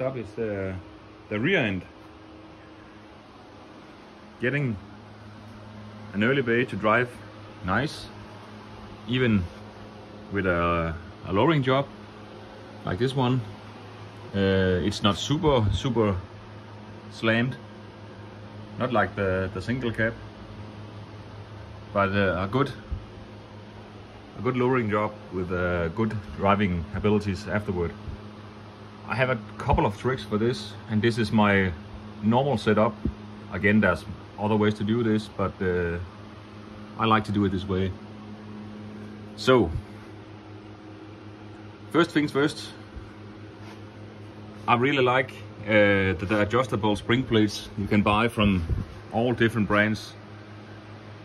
next up is the, the rear end. Getting an early bay to drive nice, even with a, a lowering job like this one. Uh, it's not super, super slammed, not like the, the single cab, but uh, a good a good lowering job with uh, good driving abilities afterward. I have a couple of tricks for this and this is my normal setup. Again, there's other ways to do this, but uh, I like to do it this way. So, first things first, I really like uh, the, adjustable spring plates you can buy from all different brands.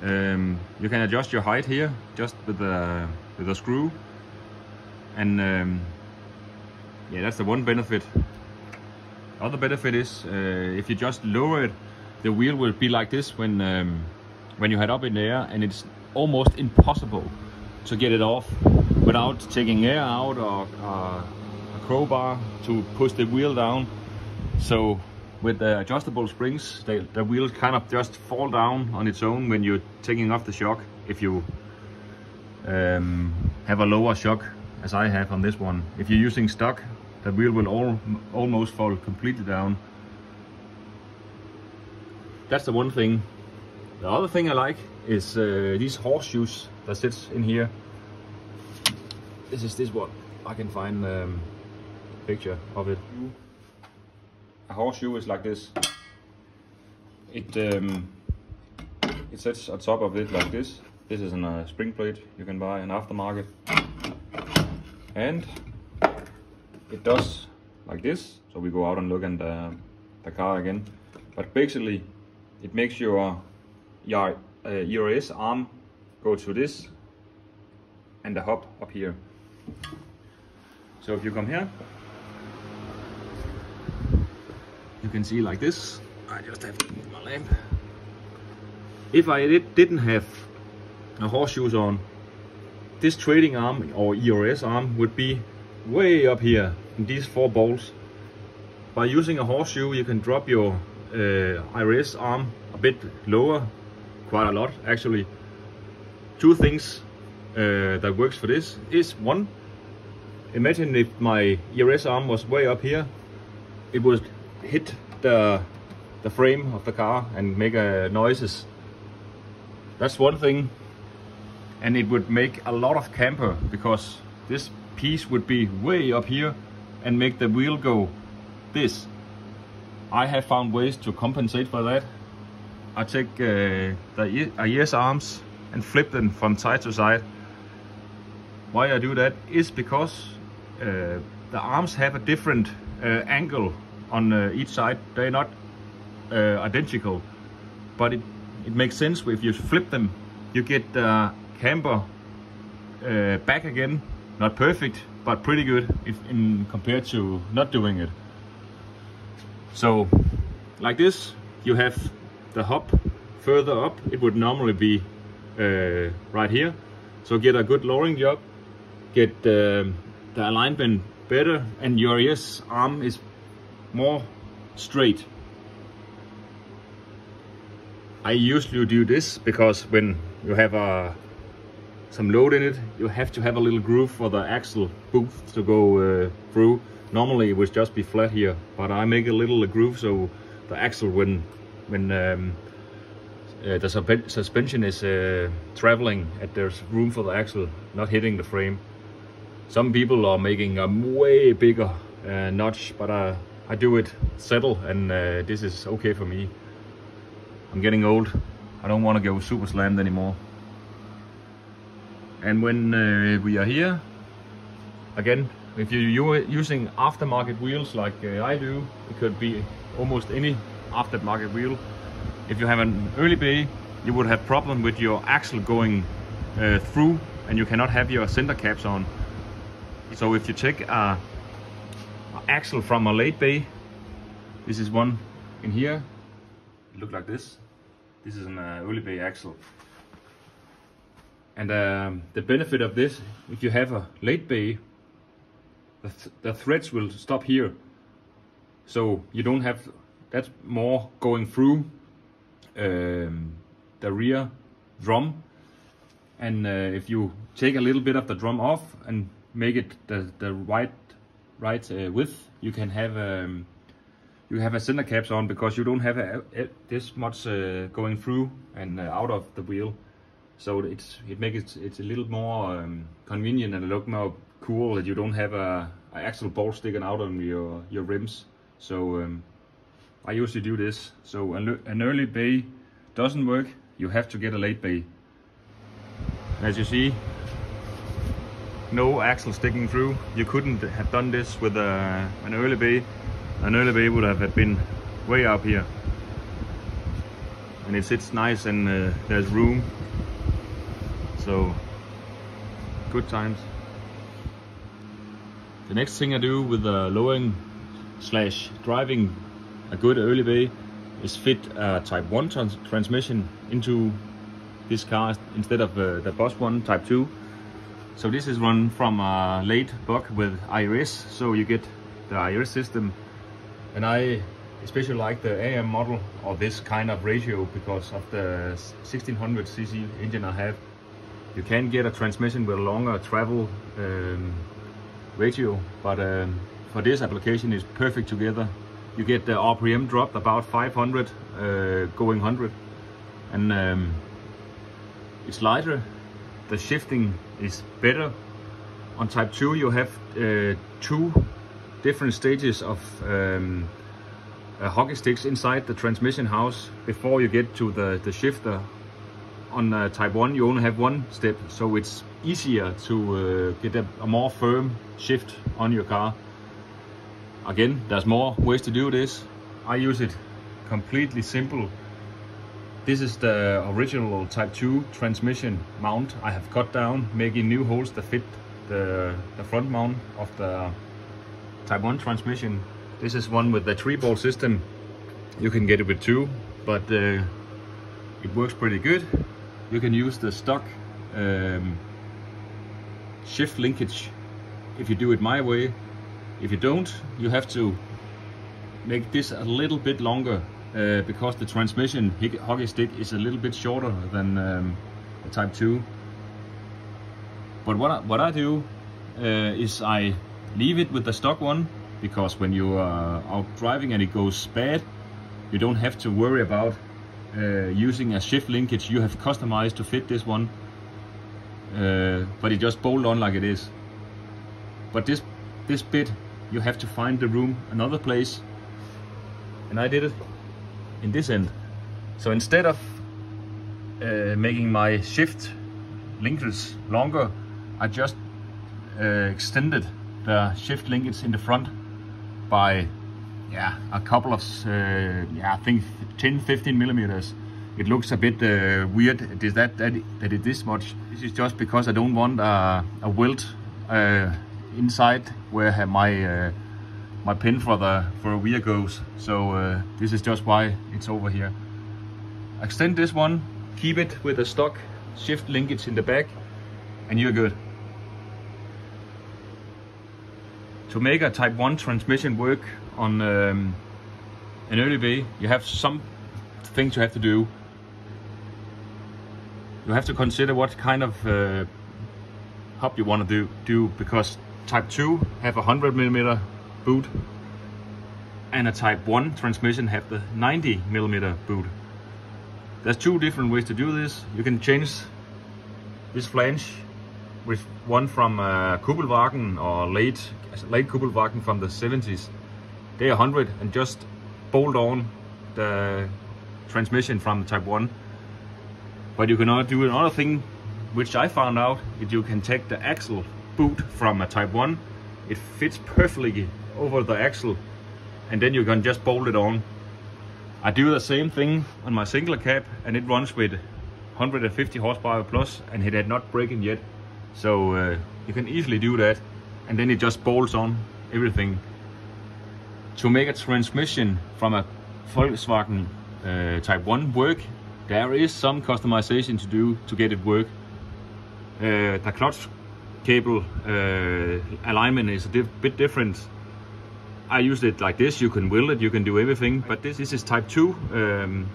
Um, you can adjust your height here just with a, with a screw and um, yeah that's the one benefit. Other benefit is uh, if you just lower it the wheel will be like this when um, when you head up in the air and it's almost impossible to get it off without taking air out or uh, a crowbar to push the wheel down. So with the adjustable springs, the wheel kind of just fall down on its own when you're taking off the shock. If you um, have a lower shock, as I have on this one. If you're using stock, the wheel will all, almost fall completely down. That's the one thing. The other thing I like is uh, these horseshoes that sits in here. This is this one. I can find um, a picture of it a horseshoe is like this. It um, it sits on top of it like this. This is a uh, spring plate you can buy in aftermarket, and it does like this. So we go out and look at the, the car again. But basically, it makes your your uh, ERS arm go to this, and the hub up here. So if you come here, you can see like this. I just have to move my lamp. If I did, didn't have a horseshoes on, this trailing arm or ERS arm would be way up here in these four bolts. By using a horseshoe, you can drop your uh, arm a bit lower, quite a lot actually. Two things uh, that works for this is one, imagine if my ERS arm was way up here, it would hit the the frame of the car and make uh, noises. That's one thing. And it would make a lot of camber because this piece would be way up here and make the wheel go this. I have found ways to compensate for that. I take uh, the ES arms and flip them from side to side. Why I do that is because uh, the arms have a different uh, angle on uh, each side. They're not uh, identical, but it, it makes sense if you flip them, you get the camber uh, back again. Not perfect, but pretty good if in compared to not doing it. So, like this, you have the hub further up. It would normally be uh, right here. So get a good lowering job, get uh, the alignment better, and your ES arm is more straight. I usually do this because when you have a some load in it, you have to have a little groove for the axle booth to go uh, through. Normally it would just be flat here, but I make a little groove so the axle when when um, uh, the suspension is uh, traveling and there's room for the axle not hitting the frame. Some people are making a way bigger uh, notch, but uh, I do it settle and uh, this is okay for me. I'm getting old. I don't want to go super slammed anymore. And when uh, we are here, again, if you're using aftermarket wheels like uh, I do, it could be almost any aftermarket wheel. If you have an early bay, you would have problem with your axle going uh, through and you cannot have your center caps on. So if you take a axle from a late bay. This is one in here. It look like this. This is an uh, early bay axle. And um, the benefit of this, if you have a late bay, the, th the threads will stop here. So you don't have, that's more going through um, the rear drum. And uh, if you take a little bit of the drum off and make it the, the right, right uh, width, you can have um, you have a center caps on because you don't have a, a, this much uh, going through and uh, out of the wheel. So it's it makes it it's a little more um, convenient and look more cool that you don't have a, a axle bolt sticking out on your your rims. So um, I usually do this. So an, an early bay doesn't work. You have to get a late bay. As you see, no axle sticking through. You couldn't have done this with a, an early bay. An early bay would have been way up here. And it sits nice and uh, there's room. So, good times. The next thing I do with the lowering slash driving a good early bay is fit a Type 1 trans transmission into this car instead of uh, the Boss One Type 2. So this is run from a late bug with IRS, so you get the IRS system. And I especially like the AM model or this kind of ratio because of the 1600cc engine I have. You can get a transmission with a longer travel um, ratio, but um, for this application it's perfect together. You get the RPM dropped about 500 uh, going 100 and um, it's lighter. The shifting is better. On Type 2 you have uh, two different stages of um, uh, hockey sticks inside the transmission house before you get to the, the shifter. On uh, Type 1 you only have one step so it's easier to uh, get a, a more firm shift on your car. Again, there's more ways to do this. I use it completely simple. This is the original Type 2 transmission mount I have cut down, making new holes that fit the, the front mount of the Type 1 transmission. This is one with the 3 ball system. You can get it with two, but uh, it works pretty good. You can use the stock um, shift linkage if you do it my way if you don't, you have to make this a little bit longer uh, because the transmission hockey stick is a little bit shorter than um, the Type 2. But what I, what I do uh, is I leave it with the stock one because when you are out driving and it goes bad, you don't have to worry about uh, using a shift linkage you have customized to fit this one. Uh, but it just bolt on like it is. But this this bit you have to find the room another place and I did it in this end so instead of uh, making my shift linkers longer I just uh, extended the shift linkage in the front by yeah a couple of uh, yeah I think 10 15 millimeters it looks a bit uh, weird is that, that that it this much this is just because I don't want a, a welt uh, inside where my uh, my pin for the for a wheel goes. So uh, this is just why it's over here. Extend this one, keep it with a stock shift linkage in the back, and you're good. To make a Type 1 transmission work on um, an early bay, you have some things you have to do. You have to consider what kind of uh, hub you want to do, do because Type 2 have a 100 millimeter boot and a Type 1 transmission have the 90 millimeter boot. There's two different ways to do this. You can change this flange with one from uh, Kubelwagen or late late Kubelwagen from the 70s. They're 100 and just bolt on the transmission from Type 1. But you cannot do another thing which I found out, if you can take the axle boot from a Type 1. It fits perfectly over the axle and then you can just bolt it on. I do the same thing on my single cab and it runs with 150 horsepower plus and it had not broken yet. So uh, you can easily do that and then it just bolts on everything. To make a transmission from a Volkswagen uh, Type 1 work, there is some customization to do to get it work. Uh, the clutch cable uh, alignment is a bit different I used it like this. You can weld it, you can do everything. But this, this is Type 2 um,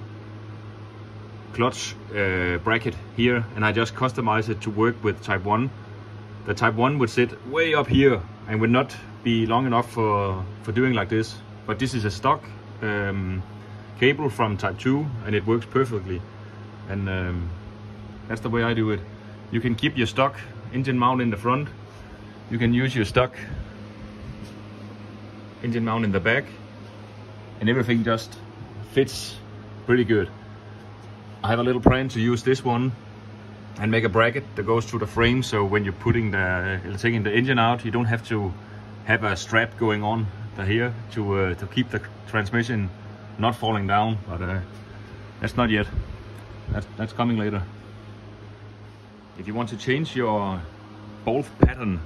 clutch uh, bracket here, and I just customized it to work with Type 1. The Type 1 would sit way up here and would not be long enough for, for doing like this. But this is a stock um, cable from Type 2 and it works perfectly. And um, that's the way I do it. You can keep your stock engine mount in the front. You can use your stock engine mount in the back and everything just fits pretty good. I have a little plan to use this one and make a bracket that goes through the frame so when you're putting the taking the engine out you don't have to have a strap going on here to uh, to keep the transmission not falling down but uh, that's not yet. That's, that's coming later. If you want to change your bolt pattern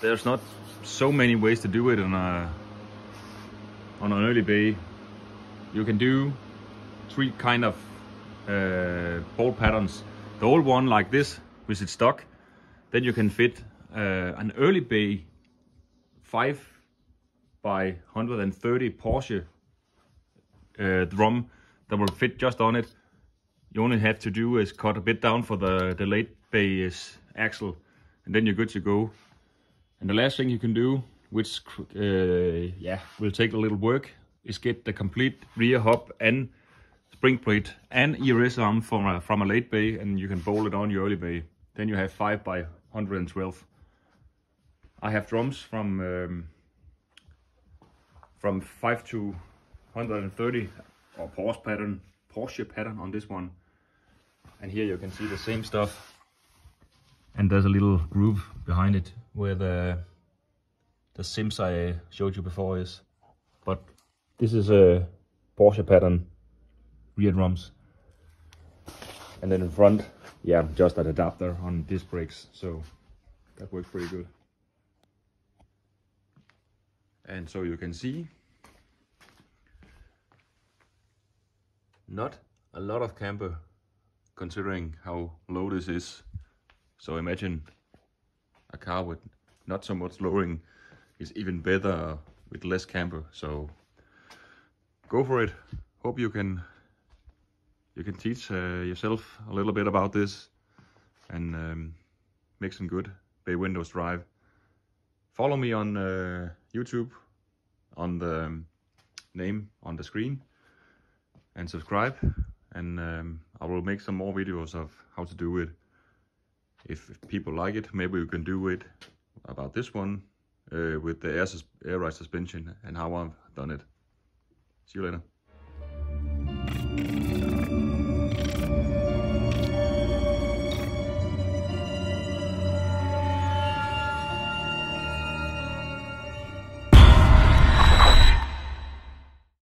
there's not so many ways to do it on a on an early bay. You can do three kind of uh, bolt patterns. The old one like this with its stock then you can fit uh, an early bay 5 by 130 Porsche uh, drum that will fit just on it. You only have to do is cut a bit down for the the late bay axle and then you're good to go. And the last thing you can do which uh, yeah will take a little work is get the complete rear hub and spring plate and ERS arm from a, from a late bay and you can bolt it on your early bay. Then you have 5 by 112. I have drums from um, from 5 to 130 or Porsche pattern, Porsche pattern on this one. And here you can see the same stuff. And there's a little groove behind it where the the sims I showed you before is. But this is a Porsche pattern rear drums. And then in front, yeah, just an adapter on disc brakes. So that works pretty good. And so you can see, not a lot of camber considering how low this is. So imagine a car with not so much lowering is even better with less camber. So go for it. Hope you can you can teach uh, yourself a little bit about this and um, make some good bay windows drive. Follow me on uh, YouTube on the um, name on the screen and subscribe and um, I will make some more videos of how to do it. If, people like it, maybe we can do it about this one uh, with the air, air ride suspension and how I've done it. See you later.